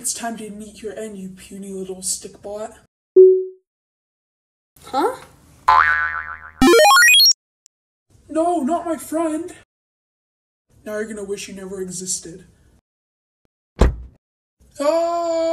It's time to meet your end, you puny little stickbot. Huh? No, not my friend. Now you're gonna wish you never existed. Oh.